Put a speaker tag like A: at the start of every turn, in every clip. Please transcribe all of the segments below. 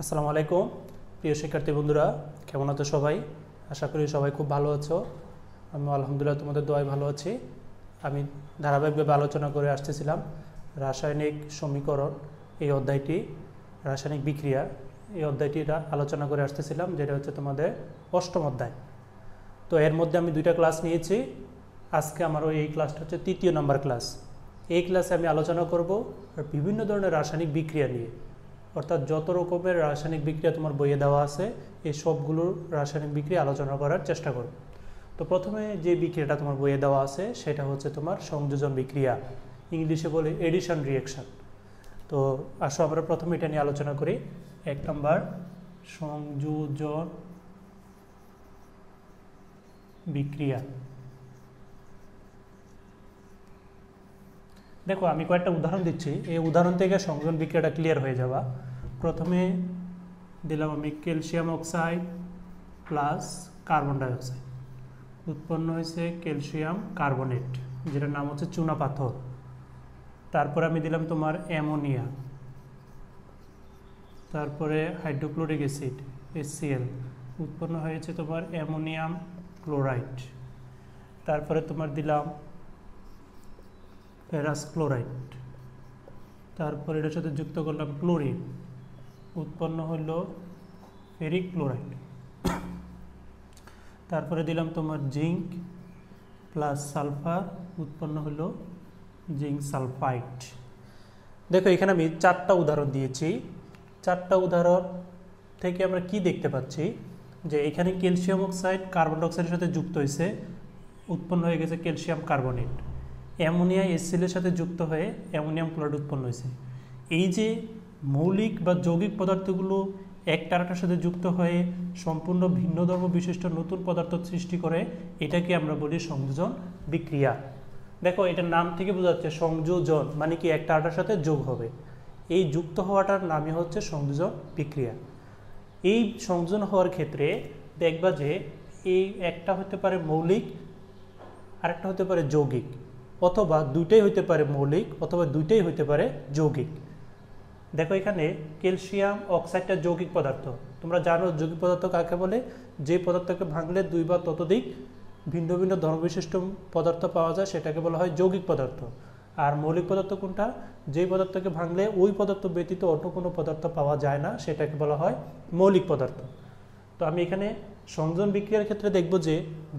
A: আসসালামু আলাইকুম। প্রিয় শিক্ষার্থী বন্ধুরা, কেমন আছো সবাই? আশা করি সবাই খুব ভালো আছো। আমি আলহামদুলিল্লাহ তোমাদের দোয়ায় ভালো আছি। আমি ধারাবাহিকভাবে আলোচনা করে আসতেছিলাম রাসায়নিক সমীকরণ এই অধ্যায়টি, রাসায়নিক বিক্রিয়া এই অধ্যায়টি আলোচনা করে আসতেছিলাম, যেটা হচ্ছে তোমাদের অষ্টম অধ্যায়। তো এর মধ্যে আমি দুইটা ক্লাস নিয়েছি। আজকে আমারও এই ক্লাসটা হচ্ছে তৃতীয় নাম্বার ক্লাস। এই ক্লাসে আমি আলোচনা করব বিভিন্ন ধরনের রাসায়নিক বিক্রিয়া নিয়ে। অর্থাৎ যত রকমের রাসায়নিক বিক্রিয়া তোমার বইয়ে দেওয়া আছে, এই সবগুলোর রাসায়নিক বিক্রিয়া আলোচনা করার চেষ্টা করব তো প্রথমে যে বিক্রিয়াটা তোমার বইয়ে দেওয়া আছে, সেটা হচ্ছে তোমার সংযোজন বিক্রিয়া, ইংলিশে বলে এডিশন রিয়েকশন তো আসো আমরা প্রথমে এটা নিয়ে আলোচনা করি। এক নম্বর, সংযোজন বিক্রিয়া। দেখো, আমি কয়েকটা উদাহরণ দিচ্ছি। এই উদাহরণ থেকে সংযোজন বিক্রিয়াটা ক্লিয়ার হয়ে যাবা প্রথমে দিলাম আমি calcium oxide plus carbon dioxide উৎপন্ন হয়েছে ক্যালসিয়াম কার্বনেট, যেটার নাম হচ্ছে চুনা পাথর। তারপরে আমি দিলাম তোমার অ্যামোনিয়া। তারপরে হাইড্রোক্লোরিক অ্যাসিড HCl উৎপন্ন হয়েছে তোমার অ্যামোনিয়াম ক্লোরাইড। তারপরে তোমার দিলাম ফেরাস ক্লোরাইড তারপরে এটার সাথে যুক্ত করলাম ক্লোরিন। উৎপন্ন হলো ফেরিক ক্লোরাইড তারপরে দিলাম তোমার জিঙ্ক প্লাস সালফার, উৎপন্ন হলো জিঙ্ক সালফাইড। দেখো, এখানে আমি চারটা উদাহরণ দিয়েছি। চারটা উদাহরণ থেকে আমরা কি দেখতে পাচ্ছি? যে এখানে ক্যালসিয়াম অক্সাইড, কার্বন ডাইঅক্সাইডের সাথে যুক্ত হয়েছে, উৎপন্ন হয়ে গেছে ক্যালসিয়াম কার্বনেট। অ্যামোনিয়া এসিলের সাথে যুক্ত হয়ে অ্যামোনিয়াম ক্লোরাইড উৎপন্ন হয়েছে। এই যে মৌলিক বা যৌগিক পদার্থগুলো একটা আরেকটার সাথে যুক্ত হয়ে সম্পূর্ণ ভিন্ন ধর্ম বিশিষ্ট নতুন পদার্থ সৃষ্টি করে, এটাকে আমরা বলি সংযোজন বিক্রিয়া। দেখো, এটার নাম থেকে বোঝা যাচ্ছে সংযোজন মানে কি একটা আটার সাথে যোগ হবে। এই যুক্ত হওয়াটার নামই হচ্ছে সংযোজন বিক্রিয়া। এই সংযোজন হওয়ার ক্ষেত্রে দেখবা যে এই একটা হতে পারে মৌলিক, আরেকটা হতে পারে যৌগিক। অথবা দুইটাই হতে পারে মৌলিক অথবা দুইটাই হতে পারে যৌগিক। দেখো এখানে ক্যালসিয়াম অক্সাইডটা যৌগিক পদার্থ। তোমরা জানো যৌগিক পদার্থ কাকে বলে? যে পদার্থকে ভাঙলে দুই বা ততোধিক ভিন্ন ভিন্ন ধর্মবিশিষ্ট পদার্থ পাওয়া যায়, সেটাকে বলা হয় যৌগিক পদার্থ। আর মৌলিক পদার্থ কোনটা? যেই পদার্থকে ভাঙলে ওই পদার্থ ব্যতীত অন্য কোনো পদার্থ পাওয়া যায় না, সেটাকে বলা হয় মৌলিক পদার্থ। তো আমি এখানে সংযোজন বিক্রিয়ার ক্ষেত্রে দেখব যে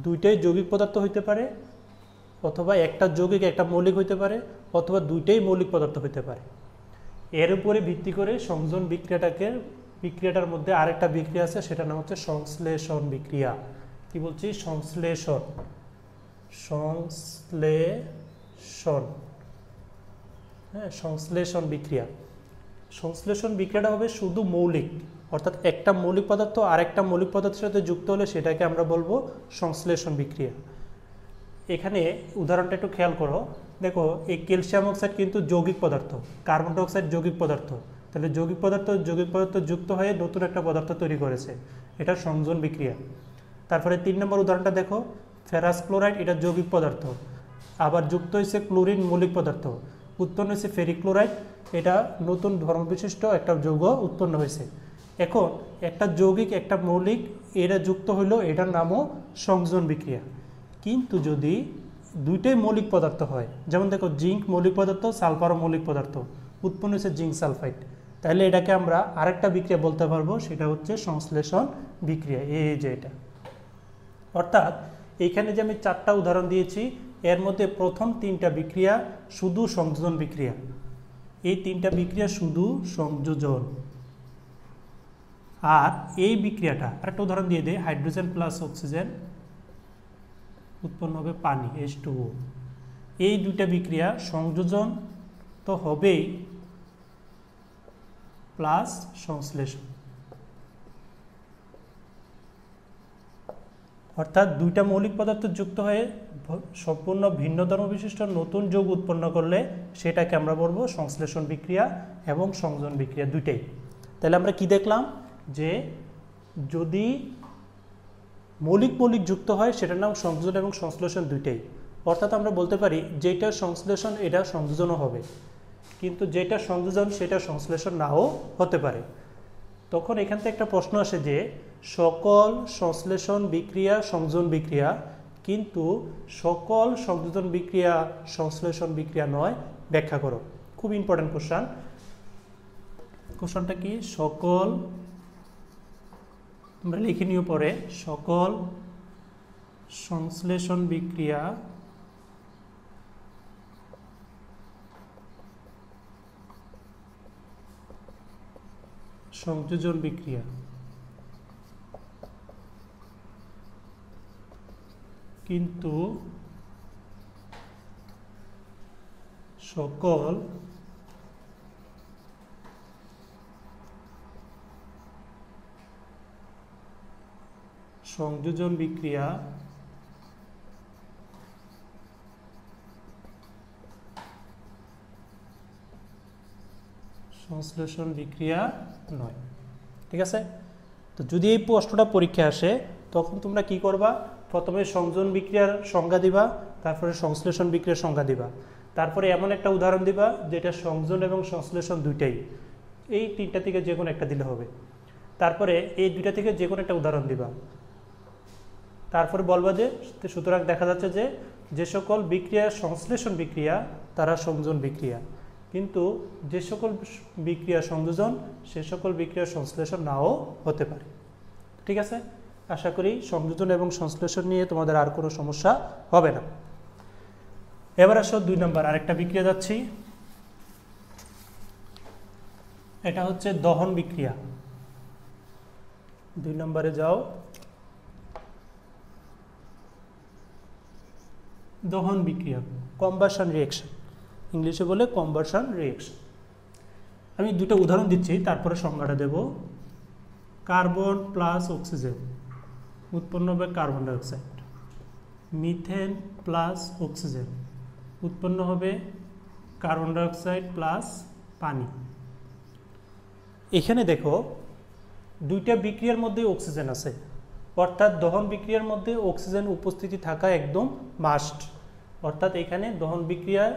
A: দুইটাই যৌগিক পদার্থ হইতে পারে অথবা একটা যৌগিক একটা মৌলিক হইতে পারে, অথবা দুইটাই মৌলিক পদার্থ হইতে পারে। এর উপরে ভিত্তি করে সংযোজন বিক্রিয়াটাকে, বিক্রিয়াটার মধ্যে আরেকটা বিক্রিয়া আছে, সেটার নাম হচ্ছে সংশ্লেষণ বিক্রিয়া। কি বলছি? সংশ্লেষণ। সংশ্লেষণ। হ্যাঁ সংশ্লেষণ বিক্রিয়া। সংশ্লেষণ বিক্রিয়াটা হবে শুধু মৌলিক, অর্থাৎ একটা মৌলিক পদার্থ আরেকটা মৌলিক পদার্থের সাথে যুক্ত হলে সেটাকে আমরা বলব সংশ্লেষণ বিক্রিয়া। এখানে উদাহরণটা একটু খেয়াল করো। দেখো, এই ক্যালসিয়াম অক্সাইড কিন্তু যৌগিক পদার্থ, কার্বন ডাইঅক্সাইড যৌগিক পদার্থ। তাহলে যৌগিক পদার্থ যৌগিক পদার্থ যুক্ত হয়ে নতুন একটা পদার্থ তৈরি করেছে। এটা সংযোজন বিক্রিয়া। তারপরে তিন নম্বর উদাহরণটা দেখো, ফেরাস ক্লোরাইড, এটা যৌগিক পদার্থ। আবার যুক্ত হয়েছে ক্লোরিন মৌলিক পদার্থ। উৎপন্ন হয়েছে ফেরিক ক্লোরাইড এটা নতুন ধর্মবিশিষ্ট একটা যৌগ উৎপন্ন হয়েছে। এখন একটা যৌগিক, একটা মৌলিক এরা যুক্ত হইল, এটার নামও সংযোজন বিক্রিয়া। কিন্তু যদি দুইটাই মৌলিক পদার্থ হয়, যেমন দেখো জিঙ্ক মৌলিক পদার্থ, সালফারও মৌলিক পদার্থ, উৎপন্ন হয়েছে জিঙ্ক সালফাইড। তাহলে এটাকে আমরা আরেকটা বিক্রিয়া বলতে পারব, সেটা হচ্ছে সংশ্লেষণ বিক্রিয়া এই যে এটা। অর্থাৎ এইখানে যে আমি চারটা উদাহরণ দিয়েছি, এর মধ্যে প্রথম তিনটা বিক্রিয়া শুধু সংযোজন বিক্রিয়া। এই তিনটা বিক্রিয়া শুধু সংযোজন। আর এই বিক্রিয়াটা, আরেকটা উদাহরণ দিয়ে দেয় হাইড্রোজেন প্লাস অক্সিজেন। উৎপন্ন হবে পানি টু এই দুইটা বিক্রিয়া সংযোজন তো হবেই প্লাস সংশ্লেষণ। অর্থাৎ দুইটা মৌলিক পদার্থ যুক্ত হয়ে সম্পূর্ণ ভিন্ন ধর্ম বিশিষ্ট নতুন যৌগ উৎপন্ন করলে সেটাকে আমরা বলব সংশ্লেষণ বিক্রিয়া এবং সংযোজন বিক্রিয়া দুইটাই। তাহলে আমরা কি দেখলাম? যে যদি মৌলিক মৌলিক যুক্ত হয়, সেটার নাম সংযোজন এবং সংশ্লেষণ দুইটাই। অর্থাৎ আমরা বলতে পারি যেটা সংশ্লেষণ, এটা সংযোজনও হবে। কিন্তু যেটা সংযোজন, সেটা সংশ্লেষণ নাও হতে পারে। তখন এখান থেকে একটা প্রশ্ন আসে যে, সকল সংশ্লেষণ বিক্রিয়া সংযোজন বিক্রিয়া, কিন্তু সকল সংযোজন বিক্রিয়া সংশ্লেষণ বিক্রিয়া নয়, ব্যাখ্যা করো। খুব ইম্পর্টেন্ট কোশ্চান কোশ্চানটা কি? সকল তোমরা লিখে নিও পরে সকল সংশ্লেষণ বিক্রিয়া সংযোজন বিক্রিয়া। কিন্তু সকল সংযোজন বিক্রিয়া সংশ্লেষণ বিক্রিয়া নয়। ঠিক আছে? তো যদি এই প্রশ্নটা পরীক্ষা আসে, তখন তোমরা কি করবা? প্রথমে সংযোজন বিক্রিয়ার সংজ্ঞা দিবা, তারপরে সংশ্লেষণ বিক্রিয়ার সংজ্ঞা দিবা। তারপরে এমন একটা উদাহরণ দিবা, যেটা সংযোজন এবং সংশ্লেষণ দুইটাই। এই তিনটা থেকে যে কোনো একটা দিলে হবে। তারপরে এই দুইটা থেকে যে কোনো একটা উদাহরণ দিবা। তারপরে বলবা যে সুতরাং দেখা যাচ্ছে যে যে সকল বিক্রিয়া, সংশ্লেষণ বিক্রিয়া, তারা সংযোজন বিক্রিয়া। কিন্তু যে সকল বিক্রিয়া সংযোজন, সে সকল বিক্রিয়া সংশ্লেষণ নাও হতে পারে। ঠিক আছে? আশা করি সংযোজন এবং সংশ্লেষণ নিয়ে তোমাদের আর কোনো সমস্যা হবে না। এবার আসো দুই নম্বর, আরেকটা বিক্রিয়া যাচ্ছি। এটা হচ্ছে দহন বিক্রিয়া। দুই নম্বরে যাও। দহন বিক্রিয়া কম্বাসন রিয়েকশন ইংলিশে বলে কম্বাসন রিয়েকশন আমি দুটো উদাহরণ দিচ্ছি, তারপরে সংজ্ঞাটা দেব। কার্বন প্লাস অক্সিজেন, উৎপন্ন হবে carbon dioxide. Methane plus oxygen, উৎপন্ন হবে কার্বন ডাইঅক্সাইড প্লাস পানি। এখানে দেখো, দুইটা বিক্রিয়ার মধ্যে অক্সিজেন আছে। অর্থাৎ দহন বিক্রিয়ার মধ্যে অক্সিজেন উপস্থিতি থাকা একদম মাস্ট অর্থাৎ এখানে দহন বিক্রিয়ায়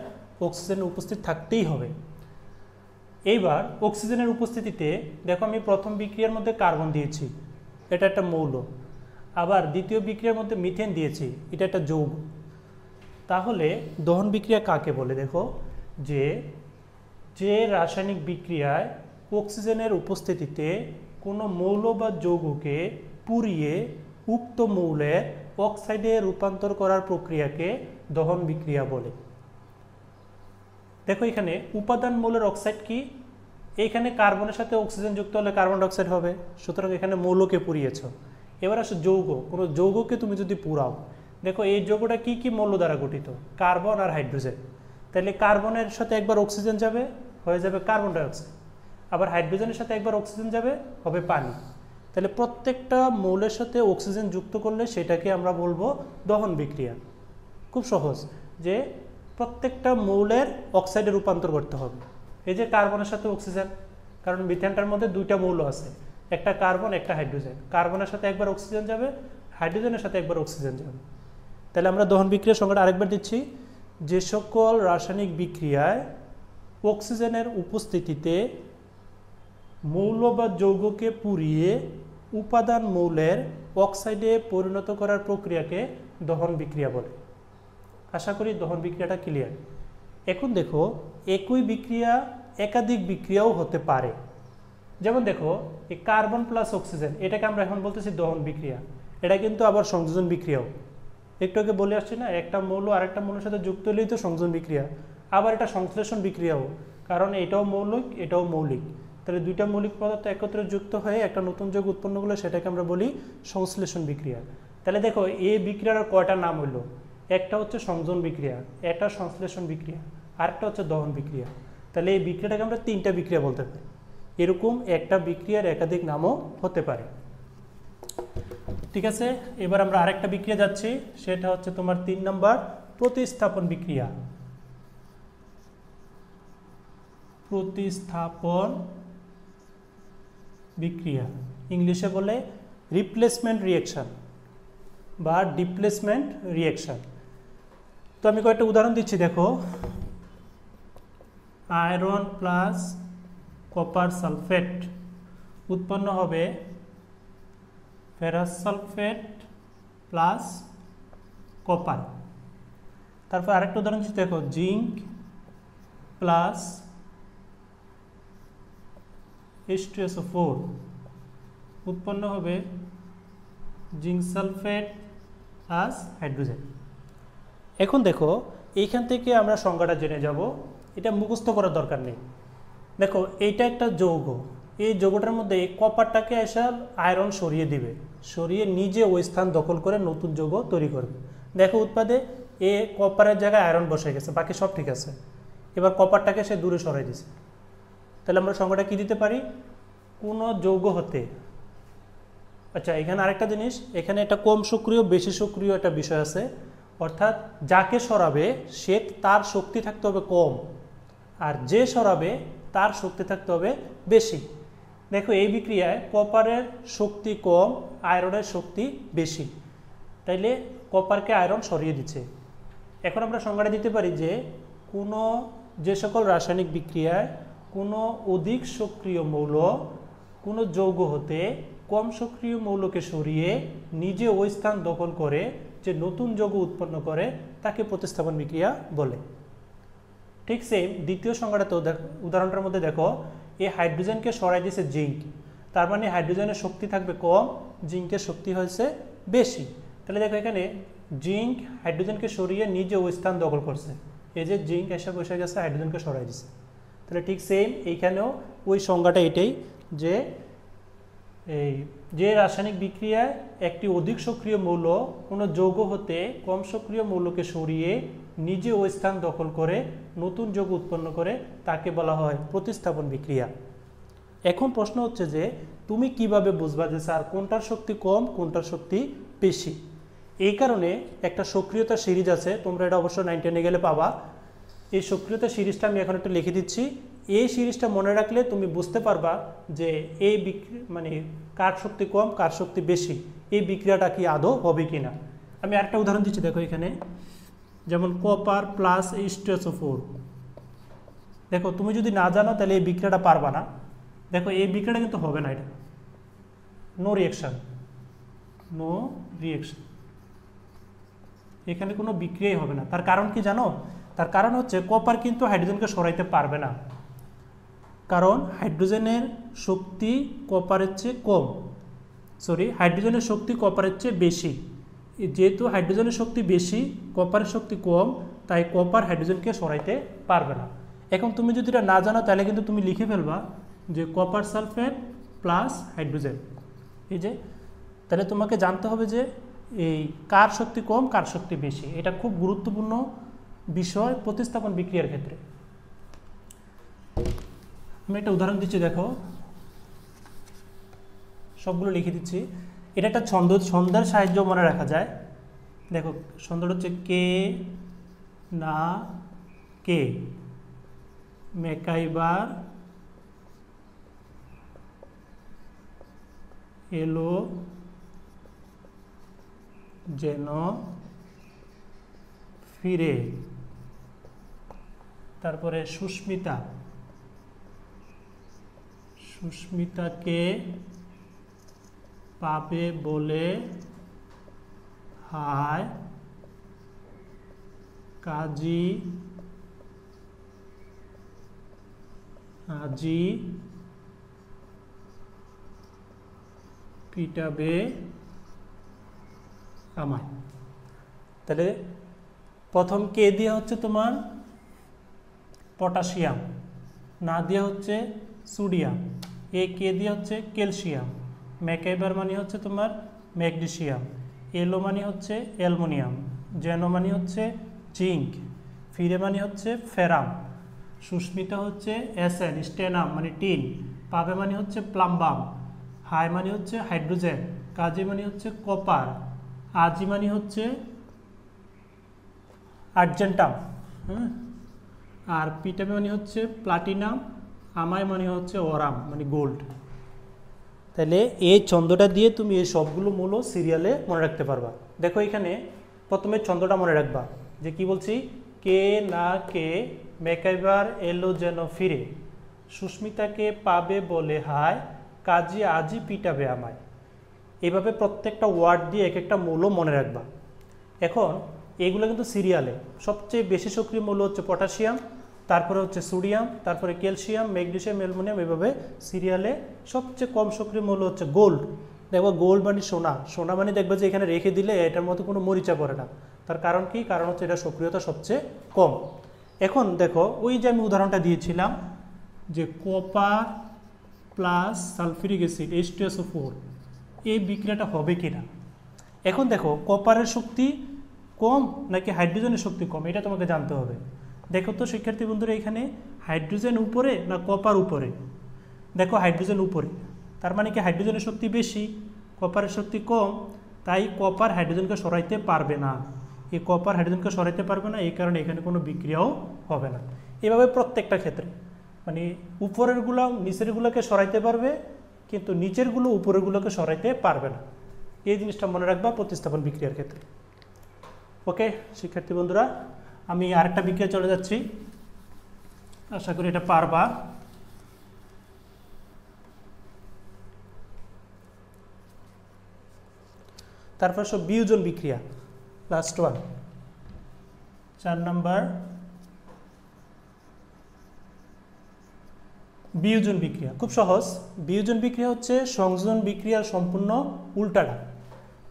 A: অক্সিজেন উপস্থিত থাকতেই হবে। এইবার অক্সিজেনের উপস্থিতিতে দেখো আমি প্রথম বিক্রিয়ার মধ্যে কার্বন দিয়েছি, এটা একটা মৌল। আবার দ্বিতীয় বিক্রিয়ার মধ্যে মিথেন দিয়েছি, এটা একটা যৌগ। তাহলে দহন বিক্রিয়া কাকে বলে দেখো? যে যে রাসায়নিক বিক্রিয়ায় অক্সিজেনের উপস্থিতিতে কোনো মৌল বা যৌগকে পুড়িয়ে উক্ত মৌলের অক্সাইডে রূপান্তর করার প্রক্রিয়াকে দহন বিক্রিয়া বলে। দেখো এখানে উপাদান মৌলের অক্সাইড কি? এইখানে কার্বনের সাথে অক্সিজেন যুক্ত হলে কার্বন ডাইঅক্সাইড হবে। সুতরাং এখানে মৌলকে পুড়িয়েছ। এবার আসো যৌগ। কোনো যৌগকে তুমি যদি পুরাও দেখো এই যৌগটা কি কি মৌল দ্বারা গঠিত? কার্বন আর হাইড্রোজেন। তাহলে কার্বনের সাথে একবার অক্সিজেন যাবে, হয়ে যাবে কার্বন ডাইঅক্সাইড। আবার হাইড্রোজেনের সাথে একবার অক্সিজেন যাবে, হবে পানি। তাহলে প্রত্যেকটা মৌলের সাথে অক্সিজেন যুক্ত করলে সেটাকে আমরা বলব দহন বিক্রিয়া। খুব সহজ, যে প্রত্যেকটা মৌলের অক্সাইডে রূপান্তর করতে হবে। এই যে কার্বনের সাথে অক্সিজেন কারণ মিথেনটার মধ্যে দুইটা মৌল আছে, একটা কার্বন একটা হাইড্রোজেন কার্বনের সাথে একবার অক্সিজেন যাবে হাইড্রোজেনের সাথে একবার অক্সিজেন যাবে। তাহলে আমরা দহন বিক্রিয়ার সংখ্যাটা আরেকবার দিচ্ছি। যে সকল রাসায়নিক বিক্রিয়ায় অক্সিজেনের উপস্থিতিতে মৌল বা যৌগকে পুড়িয়ে উপাদান মৌলের অক্সাইডে পরিণত করার প্রক্রিয়াকে দহন বিক্রিয়া বলে। আশা করি দহন বিক্রিয়াটা ক্লিয়ার এখন দেখো, একই বিক্রিয়া একাধিক বিক্রিয়াও হতে পারে। যেমন দেখো, এই কার্বন প্লাস অক্সিজেন, এটাকে আমরা এখন বলতেছি দহন বিক্রিয়া। এটা কিন্তু আবার সংযোজন বিক্রিয়াও। একটু আগে বলে আসছি না, একটা মৌল আরেকটা মৌলের সাথে যুক্ত হলেই তো সংযোজন বিক্রিয়া। আবার এটা সংশ্লেষণ বিক্রিয়াও, কারণ এটাও মৌলিক এটাও মৌলিক। তাহলে দুইটা মৌলিক পদার্থ একত্রে যুক্ত হয়ে একটা নতুন যোগ উৎপন্ন করলে সেটাকে আমরা বলি সংশ্লেষণ বিক্রিয়া। তাহলে দেখো, এ বিক্রিয়ার কয়টা নাম হইল? একটা হচ্ছে সংযোজন বিক্রিয়া, একটা সংশ্লেষণ বিক্রিয়া, আরেকটা হচ্ছে দহন বিক্রিয়া। তাহলে এই বিক্রিয়াটাকে আমরা তিনটা বিক্রিয়া বলতে পারি। এরকম একটা বিক্রিয়ার একাধিক নামও হতে পারে। ঠিক আছে? এবার আমরা আরেকটা বিক্রিয়া যাচ্ছি, সেটা হচ্ছে তোমার তিন নম্বর প্রতিস্থাপন বিক্রিয়া। প্রতিস্থাপন বিক্রিয়া। ইংলিশে বলে রিপ্লেসমেন্ট রিয়েকশান বা ডিপ্লেসমেন্ট রিয়েকশান তো আমি কয়েকটা উদাহরণ দিচ্ছি, দেখো। আয়রন প্লাস কপার সালফেট উৎপন্ন হবে ফেরাস সালফেট প্লাস কপার। তারপর আরেকটা উদাহরণ দিচ্ছি, দেখো, zinc plus H two SO four উৎপন্ন হবে জিঙ্ক সালফেট প্লাস হাইড্রোজেন এখন দেখো, এইখান থেকে আমরা সংজ্ঞাটা জেনে যাব। এটা মুখস্থ করার দরকার নেই। দেখো, এইটা একটা যৌগ। এই যৌগটার মধ্যে কপারটাকে এসে আয়রন সরিয়ে দিবে। সরিয়ে নিজে ওই স্থান দখল করে নতুন যৌগ তৈরি করবে। দেখো উৎপাদে এ কপারের জায়গায় আয়রন বসে গেছে, বাকি সব ঠিক আছে। এবার কপারটাকে সে দূরে সরাই দিছে। তাহলে আমরা সংজ্ঞাটা কি দিতে পারি? কোনো যৌগ হতে। আচ্ছা এখানে আরেকটা জিনিস, এখানে একটা কম সক্রিয়, বেশি সক্রিয় একটা বিষয় আছে। অর্থাৎ যাকে সরাবে, সে তার শক্তি থাকতে হবে কম। আর যে সরাবে, তার শক্তি থাকতে হবে বেশি। দেখো, এই বিক্রিয়ায় কপারের শক্তি কম, আয়রনের শক্তি বেশি। তাইলে কপারকে আয়রন সরিয়ে দিচ্ছে। এখন আমরা সংজ্ঞাটা দিতে পারি যে, কোনো যে সকল রাসায়নিক বিক্রিয়ায় কোনো অধিক সক্রিয় মৌল, কোনো যৌগ হতে কম সক্রিয় মৌলকে সরিয়ে নিজে ওই স্থান দখল করে যে নতুন যৌগ উৎপন্ন করে তাকে প্রতিস্থাপন বিক্রিয়া বলে। ঠিক সেম দ্বিতীয় সংজ্ঞাটাতেও উদাহরণটার মধ্যে দেখো, এই হাইড্রোজেনকে সরাই দিয়েছে জিঙ্ক। তার মানে হাইড্রোজেনের শক্তি থাকবে কম, জিঙ্কের শক্তি হয়েছে বেশি। তাহলে দেখো এখানে জিঙ্ক হাইড্রোজেনকে সরিয়ে নিজে ওই স্থান দখল করছে। এই যে জিঙ্ক এসে বসে গেছে, হাইড্রোজেনকে সরাই দিছে। তাহলে ঠিক সেম এইখানেও ওই সংজ্ঞাটা এটাই যে এই যে রাসায়নিক বিক্রিয়ায় একটি অধিক সক্রিয় মৌল কোনো যৌগ হতে কম সক্রিয় মৌলকে সরিয়ে নিজে ওই স্থান দখল করে নতুন যৌগ উৎপন্ন করে তাকে বলা হয় প্রতিস্থাপন বিক্রিয়া। এখন প্রশ্ন হচ্ছে যে তুমি কীভাবে বুঝবা যে স্যার কোনটার শক্তি কম, কোনটার শক্তি বেশি? এই কারণে একটা সক্রিয়তা সিরিজ আছে, তোমরা এটা অবশ্য নাইন টেনে গেলে পাবা। এই সক্রিয়তা সিরিজটা আমি এখন একটু লিখে দিচ্ছি। এই সিরিজটা মনে রাখলে তুমি বুঝতে পারবা যে এই বিক্রি মানে কার শক্তি কম, কার শক্তি বেশি, এই বিক্রিয়াটা কি আদৌ হবে কি না আমি আরেকটা উদাহরণ দিচ্ছি, দেখো এখানে। যেমন কপার প্লাস ফোর দেখো, তুমি যদি না জানো তাহলে এই বিক্রিয়াটা পারবা না। দেখো, এই বিক্রিয়াটা কিন্তু হবে না এটা। নো রিয়েকশন নো রিয়েকশন এখানে কোনো বিক্রিয়াই হবে না। তার কারণ কি জানো? তার কারণ হচ্ছে কপার কিন্তু হাইড্রোজেনকে সরাইতে পারবে না। কারণ হাইড্রোজেনের শক্তি কপারের চেয়ে কম। সরি হাইড্রোজেনের শক্তি কপারের চেয়ে বেশি। যেহেতু হাইড্রোজেনের শক্তি বেশি কপারের শক্তি কম, তাই কপার হাইড্রোজেনকে সরাইতে পারবে না। এখন তুমি যদি এটা না জানো, তাহলে কিন্তু তুমি লিখে ফেলবা যে কপার সালফেট প্লাস হাইড্রোজেন এই যে, তাহলে তোমাকে জানতে হবে যে এই কার শক্তি কম, কার শক্তি বেশি। এটা খুব গুরুত্বপূর্ণ বিষয় প্রতিস্থাপন বিক্রিয়ার ক্ষেত্রে। আমি একটা উদাহরণ দিচ্ছি, দেখো। সবগুলো লিখে দিচ্ছি। এটা একটা ছন্দ, ছন্দের সাহায্য মনে রাখা যায়। দেখো, ছন্দটা হচ্ছে কে, না, কে। মেকাইবার, এলো, যেন, ফিরে। তারপরে সুস্মিতা। সুস্মিতাকে পাবে বলে হায় কাজী আজি পিটাবে আমায় তাহলে প্রথম কে দিয়ে হচ্ছে তোমার? পটাশিয়াম। না দিয়ে হচ্ছে সোডিয়াম। এ কে দিয়ে হচ্ছে ক্যালসিয়াম। ম্যাকাইবার মানে হচ্ছে তোমার ম্যাগনেশিয়াম এলো মানে হচ্ছে অ্যালমোনিয়াম। জেনো মানে হচ্ছে জিঙ্ক। ফিরে মানে হচ্ছে ফেরাম। সুস্মিতা হচ্ছে এসএন স্টেনাম মানে টিন। পাবে মানে হচ্ছে প্লাম্বাম। হাই মানে হচ্ছে হাইড্রোজেন। কাজে মানে হচ্ছে কপার। আজি মানে হচ্ছে আর্জেন্টাম। হ্যাঁ আর পিটামে মানে হচ্ছে প্লাটিনাম আমায় মানে হচ্ছে ওরাম মানে গোল্ড তাহলে এই ছন্দটা দিয়ে তুমি এই সবগুলো মূল সিরিয়ালে মনে রাখতে পারবা। দেখো এখানে প্রথমে ছন্দটা মনে রাখবা, যে কি বলছি? কে না কে মেকাইবার এলো যেন ফিরে, সুস্মিতাকে পাবে বলে হায়, কাজী আজই পিটাবে আমায়। এভাবে প্রত্যেকটা ওয়ার্ড দিয়ে এক একটা মৌল মনে রাখবা। এখন এগুলো কিন্তু সিরিয়ালে সবচেয়ে বেশি সক্রিয় মৌল হচ্ছে পটাশিয়াম তারপরে হচ্ছে সোডিয়াম, তারপরে ক্যালসিয়াম ম্যাগনেশিয়াম অ্যালুমিনিয়াম, এভাবে সিরিয়ালে সবচেয়ে কম সক্রিয় মৌল হচ্ছে গোল্ড। দেখব গোল্ড মানে সোনা। সোনা মানে দেখবে যে এখানে রেখে দিলে এটার মতো কোনো মরিচা পড়ে না। তার কারণ কি? কারণ হচ্ছে এটা সক্রিয়তা সবচেয়ে কম। এখন দেখো, ওই যে আমি উদাহরণটা দিয়েছিলাম যে copper plus sulphuric acid H two four এই বিক্রিয়াটা হবে কি না এখন দেখো কপারের শক্তি কম নাকি হাইড্রোজেনের শক্তি কম? এটা তোমাকে জানতে হবে। দেখো তো শিক্ষার্থী বন্ধুরা এখানে হাইড্রোজেন উপরে না কপার উপরে? দেখো হাইড্রোজেন উপরে। তার মানে কি হাইড্রোজেনের শক্তি বেশি, কপারের শক্তি কম, তাই কপার হাইড্রোজেনকে সরাইতে পারবে না। এই কপার হাইড্রোজেনকে সরাইতে পারবে না, এই কারণে এখানে কোনো বিক্রিয়াও হবে না। এভাবে প্রত্যেকটা ক্ষেত্রে। মানে উপরেরগুলো, নিচেরগুলোকে সরাইতে পারবে, কিন্তু নিচেরগুলো উপরেরগুলোকে সরাইতে পারবে না। এই জিনিসটা মনে রাখবা প্রতিস্থাপন বিক্রিয়ার ক্ষেত্রে। ওকে, শিক্ষার্থী বন্ধুরা আমি আরেকটা বিক্রিয়া চলে যাচ্ছি। আশা করি এটা পারবা। তারপর সব বিয়োজন বিক্রিয়া লাস্ট ওয়ান চার নাম্বার। বিয়োজন বিক্রিয়া, খুব সহজ। বিয়োজন বিক্রিয়া হচ্ছে সংযোজন বিক্রিয়ার সম্পূর্ণ উল্টাটা।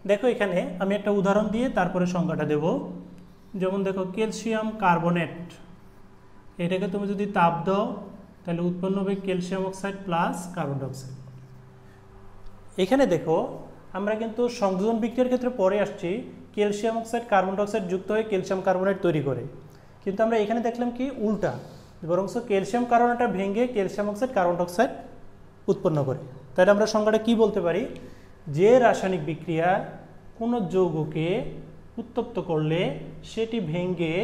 A: দেখো এখানে আমি একটা উদাহরণ দিয়ে তারপরে সংজ্ঞাটা দেব। যেমন দেখো ক্যালসিয়াম কার্বনেট। এটাকে তুমি যদি তাপ দাও, তাহলে উৎপন্ন হবে calcium oxide plus carbon dioxide. এখানে দেখো, আমরা কিন্তু সংযোজন বিক্রিয়ার ক্ষেত্রে পরে আসছি, ক্যালসিয়াম অক্সাইড, কার্বন ডাইঅক্সাইড যুক্ত হয়ে ক্যালসিয়াম কার্বনেট তৈরি করে। কিন্তু আমরা এখানে দেখলাম কি? উল্টা। বরং ক্যালসিয়াম কার্বনেটটা ভেঙে ক্যালসিয়াম অক্সাইড, কার্বন ডাইঅক্সাইড উৎপন্ন করে। তাহলে আমরা সংজ্ঞাটা কি বলতে পারি? যে রাসায়নিক বিক্রিয়া কোনো যৌগকে উত্তপ্ত করলে সেটি ভেঙে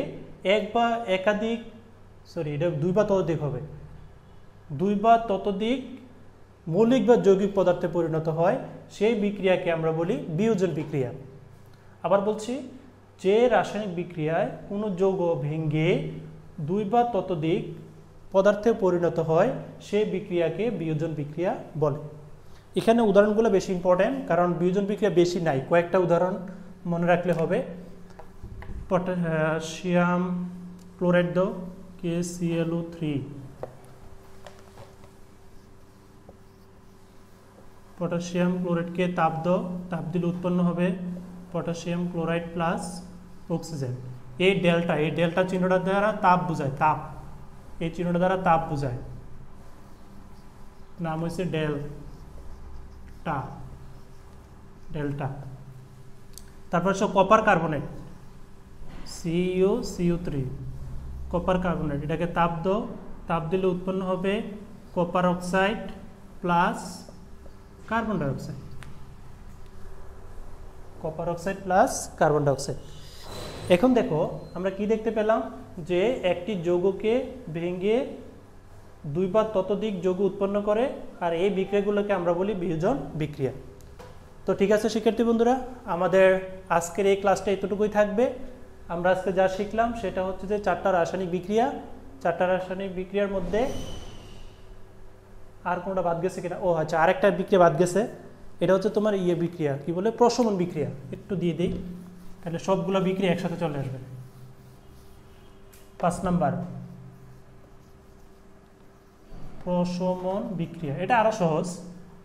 A: এক বা একাধিক সরি এটা দুই বা ততোধিক হবে। দুই বা ততোধিক মৌলিক বা যৌগিক পদার্থে পরিণত হয়, সেই বিক্রিয়াকে আমরা বলি বিয়োজন বিক্রিয়া। আবার বলছি যে রাসায়নিক বিক্রিয়ায় কোনো যৌগ ভেঙে দুই বা ততোধিক পদার্থে পরিণত হয়, সেই বিক্রিয়াকে বিয়োজন বিক্রিয়া বলে। এখানে উদাহরণগুলো বেশি ইম্পর্ট্যান্ট কারণ বিয়োজন বিক্রিয়া বেশি নাই, কয়েকটা উদাহরণ। মনে রাখলে হবে। পটাশিয়াম ক্লোরাইড দাও কে C L O three potassium ক্লোরাইডকে তাপ দাও, তাপ দিলে উৎপন্ন হবে পটাশিয়াম ক্লোরাইড প্লাস অক্সিজেন। এই ডেল্টা এই ডেল্টা চিহ্নটা দ্বারা তাপ বোঝায়, তাপ। এই চিহ্নটা দ্বারা তাপ বোঝায়। নাম হয়েছে ডেল্টা ডেল্টা। তারপর হচ্ছে copper carbonate CEO CEO three copper carbonate এটাকে তাপ দো তাপ দিলে উৎপন্ন হবে copper oxide plus carbon dioxide copper oxide plus carbon dioxide এখন দেখো, আমরা কি দেখতে পেলাম? যে একটি যৌগকে ভেঙে দুই বা ততোধিক যৌগ উৎপন্ন করে, আর এই বিক্রিয়াগুলোকে আমরা বলি বিয়োজন বিক্রিয়া। তো ঠিক আছে, শিক্ষার্থী বন্ধুরা, আমাদের আজকের এই ক্লাসটা এতটুকুই থাকবে। আমরা আজকে যা শিখলাম সেটা হচ্ছে যে চারটা রাসায়নিক বিক্রিয়া। চারটা রাসায়নিক বিক্রিয়ার মধ্যে আর কোনোটা বাদ গেছে কিনা? ও আচ্ছা আরেকটা বিক্রিয়া বাদ গেছে। এটা হচ্ছে তোমার ইয়ে বিক্রিয়া, কি বলে? প্রশমন বিক্রিয়া। একটু দিয়ে দিই, তাহলে সবগুলো বিক্রিয়া একসাথে চলে আসবে। পাঁচ নাম্বার। প্রশমন বিক্রিয়া। এটা আরও সহজ।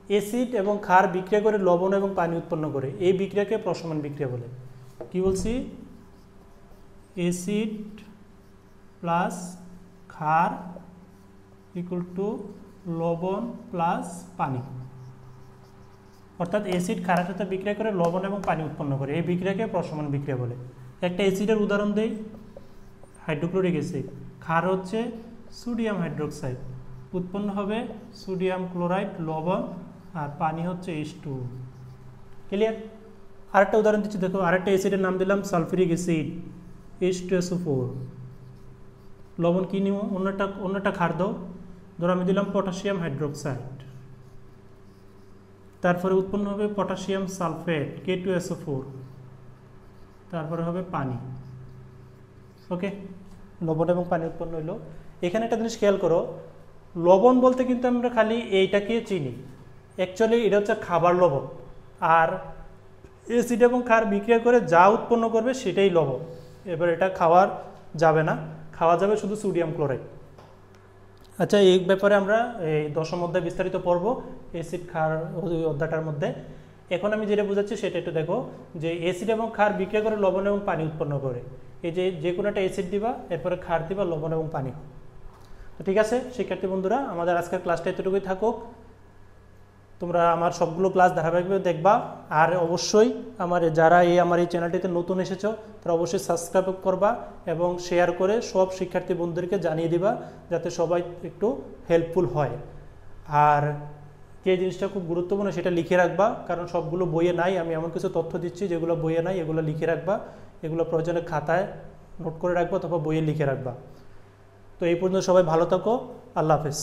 A: অ্যাসিড এবং ক্ষার বিক্রিয়া করে লবণ এবং পানি উৎপন্ন করে। এই বিক্রিয়াকে প্রশমন বিক্রিয়া বলে। কি বলছি? অ্যাসিড প্লাস ক্ষার ইকুয়াল টু লবণ প্লাস পানি। অর্থাৎ অ্যাসিড ক্ষারের সাথে বিক্রিয়া করে লবণ এবং পানি উৎপন্ন করে। এই বিক্রিয়াকে প্রশমন বিক্রিয়া বলে। একটা অ্যাসিডের উদাহরণ দেই। হাইড্রোক্লোরিক অ্যাসিড ক্ষার হচ্ছে সোডিয়াম হাইড্রোক্সাইড। উৎপন্ন হবে সোডিয়াম ক্লোরাইড, লবণ আর পানি হচ্ছে এইচ টু ক্লিয়ার আরেকটা উদাহরণ দিচ্ছি, দেখো, আরেকটা অ্যাসিডের নাম দিলাম sulphuric acid H two SO four লবণ কী নিব? অন্যটা অন্যটা ক্ষার দাও। ধরো আমি দিলাম পটাশিয়াম হাইড্রোক্সাইড তারপরে উৎপন্ন হবে potassium sulphate K two SO four তারপরে হবে পানি। ওকে লবণ এবং পানি উৎপন্ন হইল। এখানে একটা জিনিস খেয়াল করো, লবণ বলতে কিন্তু আমরা খালি এইটাকে চিনি। অ্যাকচুয়ালি এটা হচ্ছে খাবার লবণ। আর অ্যাসিড এবং ক্ষার বিক্রিয়া করে যা উৎপন্ন করবে সেটাই লবণ। এবার এটা খাওয়ার যাবে না। খাওয়া যাবে শুধু সোডিয়াম ক্লোরাইড আচ্ছা এই ব্যাপারে আমরা এই দশম অধ্যায় বিস্তারিত পড়ব অ্যাসিড ক্ষার ওই অধ্যায়টার মধ্যে। এখন আমি যেটা বোঝাচ্ছি সেটা একটু দেখো, যে অ্যাসিড এবং ক্ষার বিক্রিয়া করে লবণ এবং পানি উৎপন্ন করে। এই যে যে কোনো একটা অ্যাসিড দিবা, এরপরে ক্ষার দিবা, লবণ এবং পানি। ঠিক আছে, শিক্ষার্থী বন্ধুরা, আমাদের আজকের ক্লাসটা এতটুকুই থাকুক। তোমরা আমার সবগুলো ক্লাস ধারাবাহিকভাবে দেখবা। আর অবশ্যই আমার যারা এই আমার এই চ্যানেলটিতে নতুন এসেছ, তারা অবশ্যই সাবস্ক্রাইব করবা এবং শেয়ার করে সব শিক্ষার্থী বন্ধুদেরকে জানিয়ে দিবা যাতে সবাই একটু হেল্পফুল হয়। আর যে জিনিসটা খুব গুরুত্বপূর্ণ সেটা লিখে রাখবা, কারণ সবগুলো বইয়ে নাই, আমি এমন কিছু তথ্য দিচ্ছি যেগুলো বইয়ে নাই, এগুলো লিখে রাখবা, এগুলো প্রয়োজনে খাতায় নোট করে রাখবা অথবা বইয়ে লিখে রাখবা। তো এই পর্যন্ত সবাই ভালো থাকো, আল্লাহ হাফেজ।